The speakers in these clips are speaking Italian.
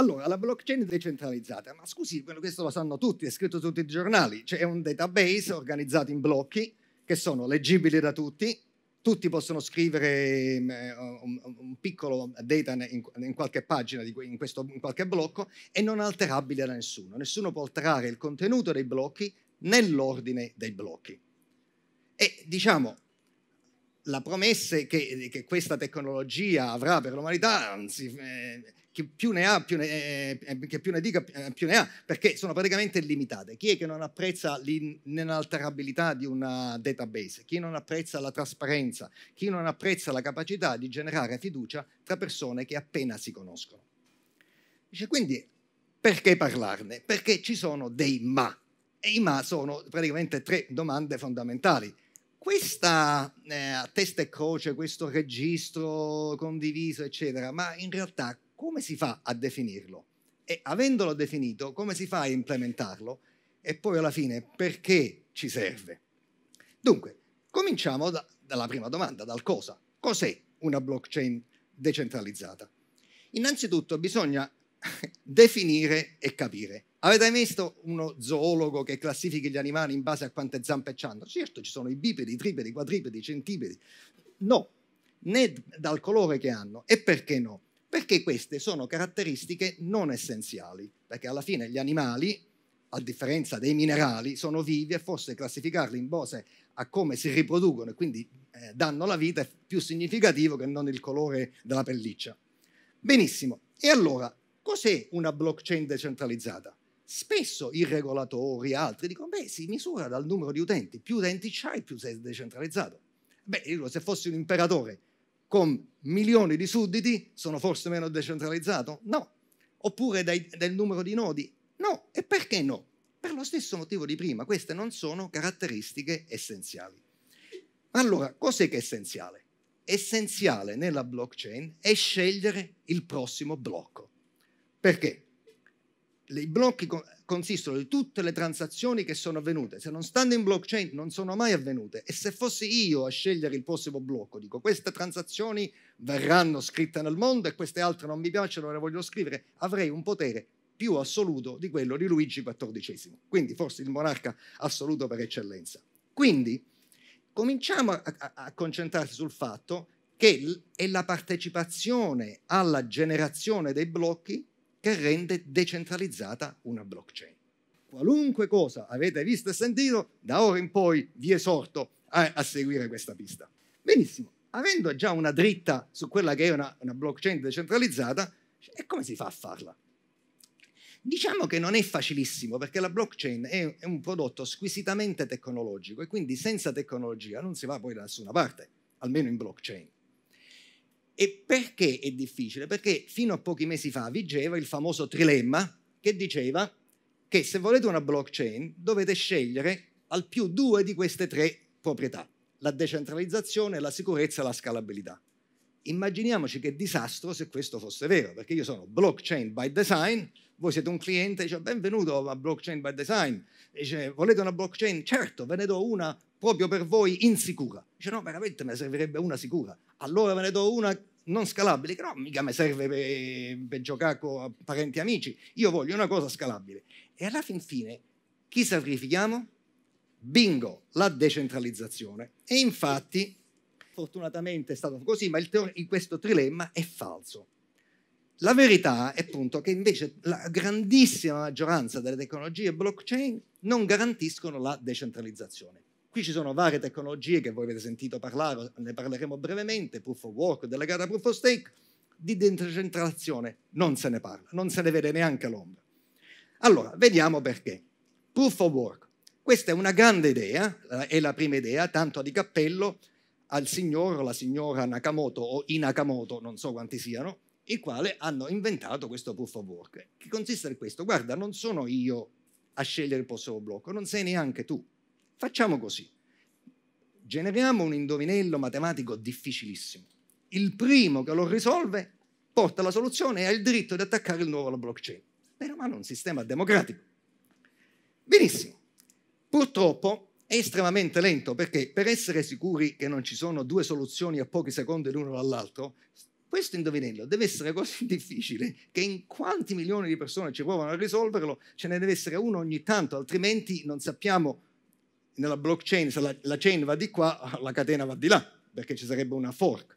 Allora, la blockchain decentralizzata, ma scusi, questo lo sanno tutti, è scritto su tutti i giornali, c'è un database organizzato in blocchi che sono leggibili da tutti, tutti possono scrivere um, un, un, piccolo data in, qualche pagina, in, questo, in qualche blocco, e non alterabile da nessuno. Nessuno può alterare il contenuto dei blocchi nell'ordine dei blocchi. E diciamo, la promessa che, che questa tecnologia avrà per l'umanità, anzi, eh, chi più ne ha, più ne, eh, che più ne dica, eh, più ne ha, perché sono praticamente illimitate. Chi è che non apprezza l'inalterabilità di una database? Chi non apprezza la trasparenza? Chi non apprezza la capacità di generare fiducia tra persone che appena si conoscono? Dice, quindi, perché parlarne? Perché ci sono dei ma. E i ma sono praticamente tre domande fondamentali questa eh, testa e croce, questo registro condiviso, eccetera, ma in realtà come si fa a definirlo? E avendolo definito, come si fa a implementarlo? E poi alla fine, perché ci serve? Dunque, cominciamo da, dalla prima domanda, dal cosa. Cos'è una blockchain decentralizzata? Innanzitutto bisogna definire e capire. Avete mai visto uno zoologo che classifichi gli animali in base a quante zampe hanno? Certo, ci sono i bipedi, i tripedi, i quadripedi, i centipedi. No, né dal colore che hanno. E perché no? Perché queste sono caratteristiche non essenziali, perché alla fine gli animali, a differenza dei minerali, sono vivi e forse classificarli in base a come si riproducono e quindi eh, danno la vita è più significativo che non il colore della pelliccia. Benissimo, e allora Cos'è una blockchain decentralizzata? Spesso i regolatori e altri dicono, beh, si misura dal numero di utenti, più utenti c'hai, più sei decentralizzato. Beh, io se fossi un imperatore con milioni di sudditi, sono forse meno decentralizzato? No. Oppure dai, del numero di nodi? No. E perché no? Per lo stesso motivo di prima, queste non sono caratteristiche essenziali. Allora, cos'è che è essenziale? Essenziale nella blockchain è scegliere il prossimo blocco. Perché? I blocchi consistono di tutte le transazioni che sono avvenute. Se non stanno in blockchain non sono mai avvenute. E se fossi io a scegliere il prossimo blocco, dico queste transazioni verranno scritte nel mondo e queste altre non mi piacciono, le voglio scrivere, avrei un potere più assoluto di quello di Luigi XIV. Quindi forse il monarca assoluto per eccellenza. Quindi cominciamo a, a concentrarsi sul fatto che è la partecipazione alla generazione dei blocchi che rende decentralizzata una blockchain. Qualunque cosa avete visto e sentito, da ora in poi vi esorto a, a seguire questa pista. Benissimo, avendo già una dritta su quella che è una, una blockchain decentralizzata, e come si fa a farla? Diciamo che non è facilissimo perché la blockchain è, è, un prodotto squisitamente tecnologico e quindi senza tecnologia non si va poi da nessuna parte, almeno in blockchain. E perché è difficile? Perché fino a pochi mesi fa vigeva il famoso trilemma che diceva che se volete una blockchain dovete scegliere al più due di queste tre proprietà, la decentralizzazione, la sicurezza e la scalabilità. Immaginiamoci che disastro se questo fosse vero, perché io sono blockchain by design, voi siete un cliente, dice benvenuto a blockchain by design, dice volete una blockchain? Certo, ve ne do una proprio per voi insicura. Dice no, veramente me ne servirebbe una sicura. Allora ve ne do una non scalabile, che no, mica mi serve per, per giocare con parenti e amici, io voglio una cosa scalabile. E alla fin fine, chi sacrifichiamo? Bingo, la decentralizzazione. E infatti, fortunatamente è stato così, ma teor- questo trilemma è falso. La verità è appunto che invece la grandissima maggioranza delle tecnologie blockchain non garantiscono la decentralizzazione. Qui ci sono varie tecnologie che voi avete sentito parlare, ne parleremo brevemente, proof of work, delegata proof of stake, di decentrazione non se ne parla, non se ne vede neanche l'ombra. Allora, vediamo perché. Proof of work. Questa è una grande idea, eh, è la prima idea, tanto di cappello al signor o la signora Nakamoto o i Nakamoto, non so quanti siano, i quali hanno inventato questo proof of work, che consiste in questo. Guarda, non sono io a scegliere il prossimo blocco, non sei neanche tu Facciamo così. Generiamo un indovinello matematico difficilissimo. Il primo che lo risolve porta la soluzione e ha il diritto di attaccare il nuovo alla blockchain. Però ma un sistema democratico. Benissimo. Purtroppo è estremamente lento perché per essere sicuri che non ci sono due soluzioni a pochi secondi l'uno dall'altro, questo indovinello deve essere così difficile che in quanti milioni di persone ci provano a risolverlo, ce ne deve essere uno ogni tanto, altrimenti non sappiamo nella blockchain se la, la chain va di qua, la catena va di là, perché ci sarebbe una fork.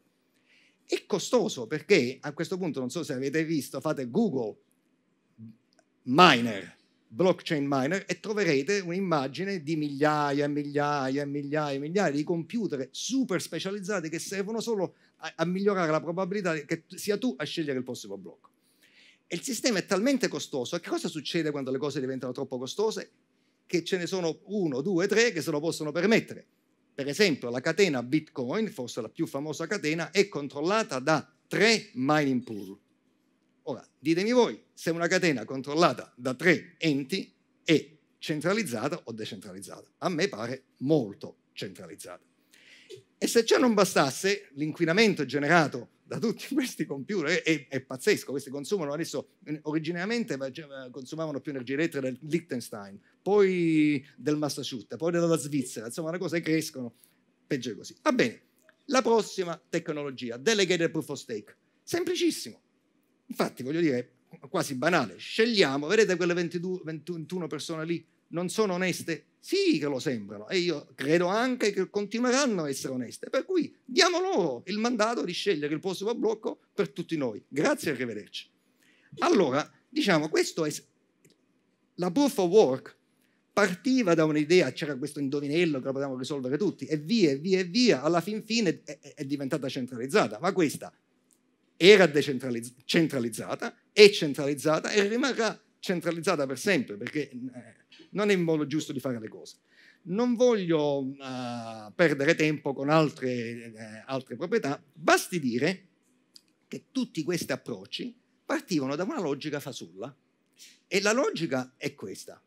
È costoso perché a questo punto, non so se avete visto, fate Google miner, blockchain miner e troverete un'immagine di migliaia e migliaia e migliaia e migliaia di computer super specializzati che servono solo a, a migliorare la probabilità che sia tu a scegliere il prossimo blocco. E il sistema è talmente costoso, che cosa succede quando le cose diventano troppo costose? Che ce ne sono uno, due, tre che se lo possono permettere. Per esempio, la catena Bitcoin, forse la più famosa catena, è controllata da tre mining pool. Ora, ditemi voi, se una catena controllata da tre enti è centralizzata o decentralizzata. A me pare molto centralizzata. E se ciò non bastasse, l'inquinamento generato da tutti questi computer è, è, pazzesco, questi consumano adesso, originariamente consumavano più energia elettrica del Liechtenstein, poi del Massachusetts, poi della Svizzera, insomma le cose crescono, peggio di così. Va bene, la prossima tecnologia, Delegated Proof of Stake, semplicissimo. Infatti, voglio dire, quasi banale, scegliamo, vedete quelle 22, 21 persone lì, non sono oneste? Sì che lo sembrano e io credo anche che continueranno a essere oneste. Per cui diamo loro il mandato di scegliere il prossimo blocco per tutti noi. Grazie e arrivederci. Allora, diciamo, questo è la proof of work partiva da un'idea, c'era questo indovinello che lo potevamo risolvere tutti e via e via e via, alla fin fine è, è diventata centralizzata, ma questa era centralizzata, è centralizzata e rimarrà centralizzata per sempre perché eh, non è il modo giusto di fare le cose. Non voglio uh, perdere tempo con altre, eh, altre proprietà, basti dire che tutti questi approcci partivano da una logica fasulla e la logica è questa.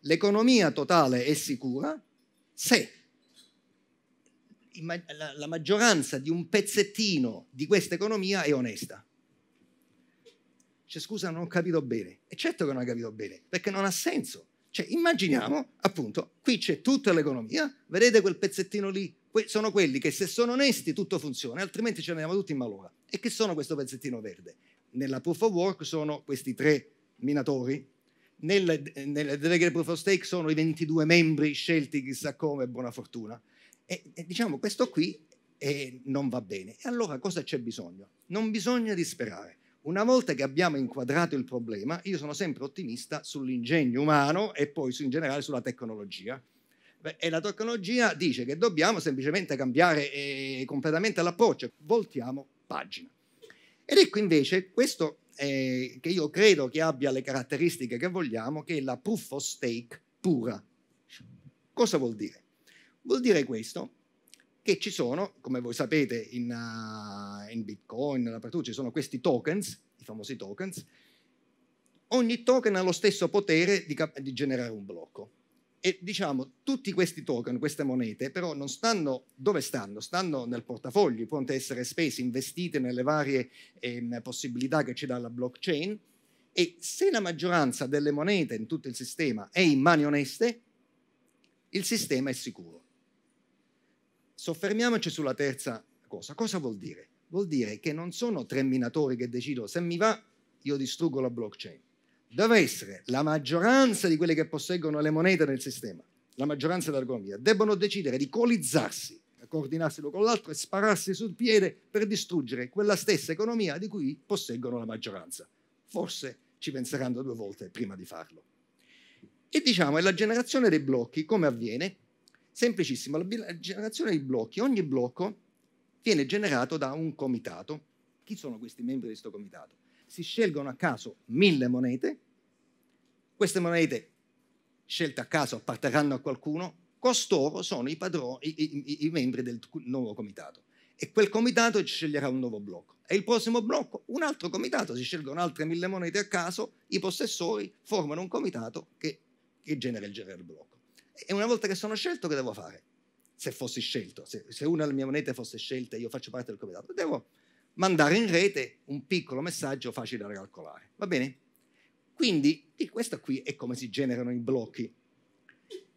L'economia totale è sicura se la maggioranza di un pezzettino di questa economia è onesta. Cioè, scusa, non ho capito bene. E certo che non ho capito bene, perché non ha senso. Cioè, immaginiamo, appunto, qui c'è tutta l'economia, vedete quel pezzettino lì? Que- sono quelli che se sono onesti tutto funziona, altrimenti ce ne andiamo tutti in malora. E che sono questo pezzettino verde? Nella proof of work sono questi tre minatori, nel, nel delegated proof of stake sono i 22 membri scelti chissà come, buona fortuna. E, e diciamo, questo qui eh, non va bene. E allora cosa c'è bisogno? Non bisogna disperare. Una volta che abbiamo inquadrato il problema, io sono sempre ottimista sull'ingegno umano e poi in generale sulla tecnologia. E la tecnologia dice che dobbiamo semplicemente cambiare eh, completamente l'approccio, voltiamo pagina. Ed ecco invece questo eh, che io credo che abbia le caratteristiche che vogliamo, che è la proof of stake pura. Cosa vuol dire? Vuol dire questo, che ci sono, come voi sapete in, uh, in Bitcoin, ci sono questi tokens, i famosi tokens, ogni token ha lo stesso potere di, di, generare un blocco. E diciamo, tutti questi token, queste monete, però non stanno dove stanno? Stanno nel portafoglio, pronti a essere spesi, investite nelle varie eh, possibilità che ci dà la blockchain. E se la maggioranza delle monete in tutto il sistema è in mani oneste, il sistema è sicuro. Soffermiamoci sulla terza cosa. Cosa vuol dire? Vuol dire che non sono tre minatori che decidono se mi va, io distruggo la blockchain. Deve essere la maggioranza di quelli che posseggono le monete nel sistema, la maggioranza dell'economia, debbono decidere di coalizzarsi, coordinarsi l'uno con l'altro e spararsi sul piede per distruggere quella stessa economia di cui posseggono la maggioranza. Forse ci penseranno due volte prima di farlo. E diciamo, è la generazione dei blocchi come avviene? Semplicissimo, la generazione di blocchi, ogni blocco viene generato da un comitato. Chi sono questi membri di questo comitato? Si scelgono a caso mille monete, queste monete scelte a caso apparterranno a qualcuno, costoro sono i, padroni, i, i, i membri del nuovo comitato e quel comitato sceglierà un nuovo blocco. E il prossimo blocco, un altro comitato, si scelgono altre mille monete a caso, i possessori formano un comitato che, che genera il, genera il blocco. E una volta che sono scelto, che devo fare? Se fossi scelto, se, se una delle mie monete fosse scelta e io faccio parte del comitato, devo mandare in rete un piccolo messaggio facile da calcolare. Va bene? Quindi questo qui è come si generano i blocchi.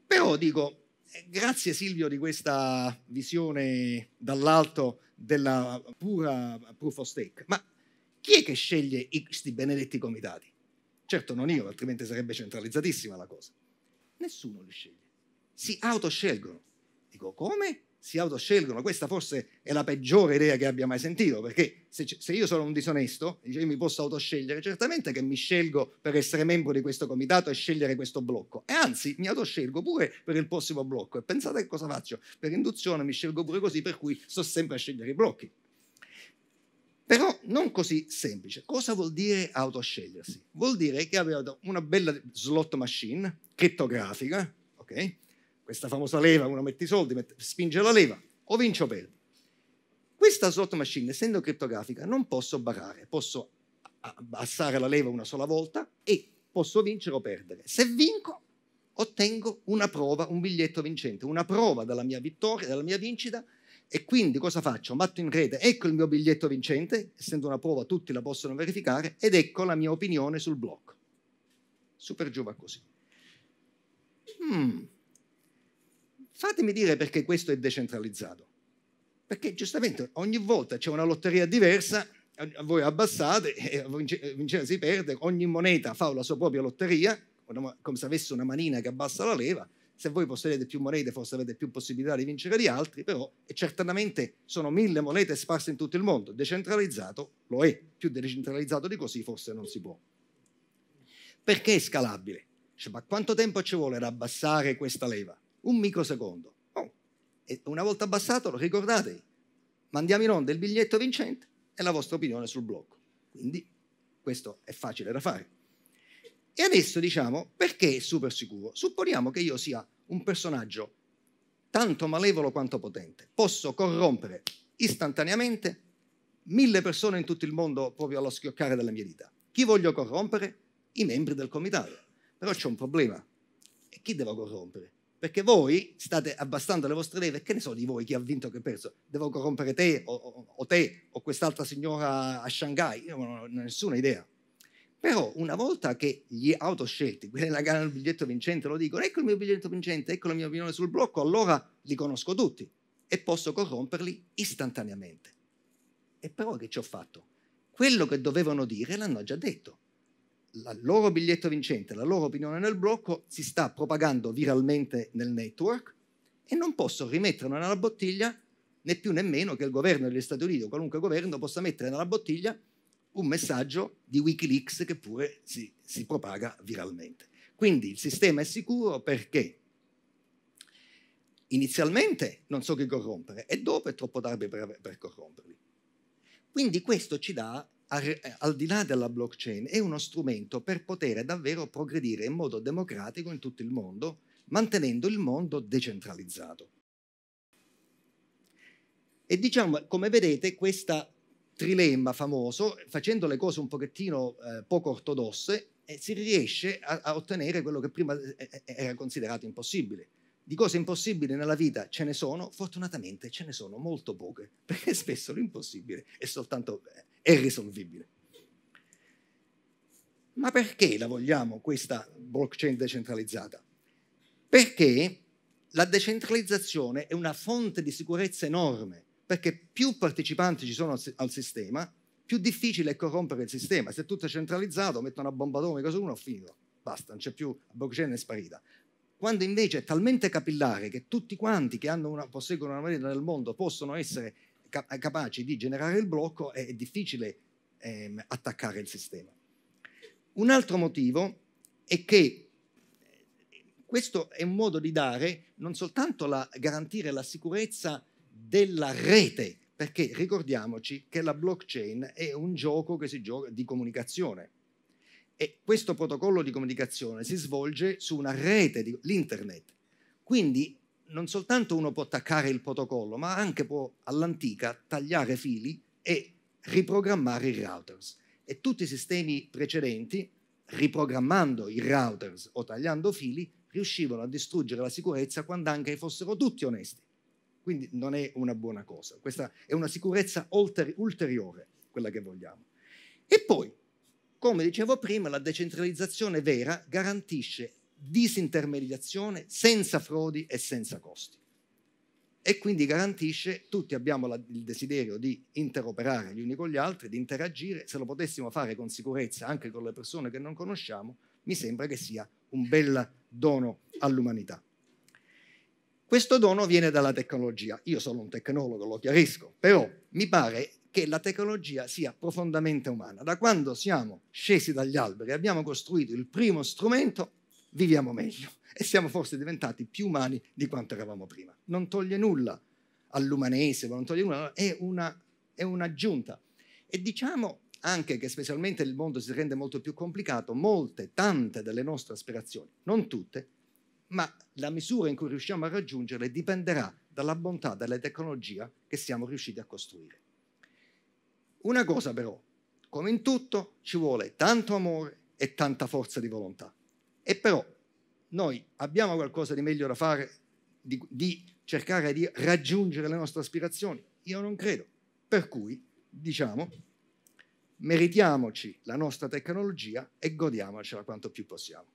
Però dico, grazie Silvio di questa visione dall'alto della pura proof of stake, ma chi è che sceglie questi benedetti comitati? Certo non io, altrimenti sarebbe centralizzatissima la cosa. Nessuno li sceglie, si autoscelgono. Dico, come? Si autoscelgono. Questa forse è la peggiore idea che abbia mai sentito, perché se, se io sono un disonesto, io mi posso autoscegliere, certamente che mi scelgo per essere membro di questo comitato e scegliere questo blocco. E anzi, mi autoscelgo pure per il prossimo blocco. E pensate che cosa faccio? Per induzione mi scelgo pure così, per cui sto sempre a scegliere i blocchi. Però non così semplice. Cosa vuol dire autoscegliersi? Vuol dire che avevo una bella slot machine crittografica, ok? Questa famosa leva, uno mette i soldi, mette, spinge la leva, o vince o perde. Questa slot machine, essendo crittografica, non posso barare, posso abbassare la leva una sola volta e posso vincere o perdere. Se vinco, ottengo una prova, un biglietto vincente, una prova della mia vittoria, della mia vincita e quindi cosa faccio? Matto in rete, ecco il mio biglietto vincente, essendo una prova tutti la possono verificare, ed ecco la mia opinione sul blocco. Super giù va così. Hmm. Fatemi dire perché questo è decentralizzato. Perché giustamente ogni volta c'è una lotteria diversa, voi abbassate, e vincere si perde, ogni moneta fa la sua propria lotteria, come se avesse una manina che abbassa la leva, se voi possedete più monete forse avete più possibilità di vincere di altri, però e certamente sono mille monete sparse in tutto il mondo, decentralizzato lo è, più decentralizzato di così forse non si può. Perché è scalabile? Cioè, ma quanto tempo ci vuole ad abbassare questa leva? Un microsecondo. Oh. Una volta abbassato, lo ricordatevi, mandiamo in onda il biglietto vincente e la vostra opinione sul blocco. Quindi questo è facile da fare. E adesso diciamo, perché è super sicuro? Supponiamo che io sia un personaggio tanto malevolo quanto potente. Posso corrompere istantaneamente mille persone in tutto il mondo proprio allo schioccare delle mie dita. Chi voglio corrompere? I membri del comitato. Però c'è un problema. E chi devo corrompere? Perché voi state abbassando le vostre leve, che ne so di voi chi ha vinto o chi ha perso? Devo corrompere te o, o, o te o quest'altra signora a Shanghai? Io non ho nessuna idea. Però una volta che gli autoscelti, quelli che hanno il biglietto vincente, lo dicono, ecco il mio biglietto vincente, ecco la mia opinione sul blocco, allora li conosco tutti e posso corromperli istantaneamente. E però che ci ho fatto? Quello che dovevano dire l'hanno già detto. Il loro biglietto vincente, la loro opinione nel blocco si sta propagando viralmente nel network e non posso rimetterlo nella bottiglia né più né meno che il governo degli Stati Uniti o qualunque governo possa mettere nella bottiglia un messaggio di Wikileaks che pure si, si propaga viralmente. Quindi il sistema è sicuro perché inizialmente non so chi corrompere e dopo è troppo tardi per, per corromperli. Quindi questo ci dà, al di là della blockchain, è uno strumento per poter davvero progredire in modo democratico in tutto il mondo, mantenendo il mondo decentralizzato. E diciamo, come vedete, questa trilemma famoso, facendo le cose un pochettino eh, poco ortodosse, eh, si riesce a, a, ottenere quello che prima eh, eh, era considerato impossibile. Di cose impossibili nella vita ce ne sono, fortunatamente ce ne sono molto poche, perché spesso l'impossibile è soltanto è risolvibile. Ma perché la vogliamo questa blockchain decentralizzata? Perché la decentralizzazione è una fonte di sicurezza enorme perché più partecipanti ci sono al sistema, più difficile è corrompere il sistema. Se tutto è centralizzato, mettono una bomba atomica su uno, ho finito. Basta, non c'è più, la blockchain è sparita. Quando invece è talmente capillare che tutti quanti che una, posseggono una moneta nel mondo possono essere capaci di generare il blocco, è, difficile ehm, attaccare il sistema. Un altro motivo è che questo è un modo di dare non soltanto la, garantire la sicurezza della rete, perché ricordiamoci che la blockchain è un gioco che si gioca di comunicazione e questo protocollo di comunicazione si svolge su una rete, l'internet. Quindi non soltanto uno può attaccare il protocollo, ma anche può all'antica tagliare fili e riprogrammare i routers. E tutti i sistemi precedenti, riprogrammando i routers o tagliando fili, riuscivano a distruggere la sicurezza quando anche fossero tutti onesti. Quindi non è una buona cosa. Questa è una sicurezza ulteriore, quella che vogliamo. E poi, come dicevo prima, la decentralizzazione vera garantisce disintermediazione senza frodi e senza costi. E quindi garantisce, tutti abbiamo la, il desiderio di interoperare gli uni con gli altri, di interagire, se lo potessimo fare con sicurezza anche con le persone che non conosciamo, mi sembra che sia un bel dono all'umanità. Questo dono viene dalla tecnologia. Io sono un tecnologo, lo chiarisco, però mi pare che la tecnologia sia profondamente umana. Da quando siamo scesi dagli alberi abbiamo costruito il primo strumento, viviamo meglio e siamo forse diventati più umani di quanto eravamo prima. Non toglie nulla all'umanesimo, non toglie nulla, è, una, è un'aggiunta. E diciamo anche che specialmente il mondo si rende molto più complicato, molte, tante delle nostre aspirazioni, non tutte, ma la misura in cui riusciamo a raggiungerle dipenderà dalla bontà della tecnologia che siamo riusciti a costruire. Una cosa però, come in tutto, ci vuole tanto amore e tanta forza di volontà. E però noi abbiamo qualcosa di meglio da fare, di, di cercare di raggiungere le nostre aspirazioni? Io non credo. Per cui, diciamo, meritiamoci la nostra tecnologia e godiamocela quanto più possiamo.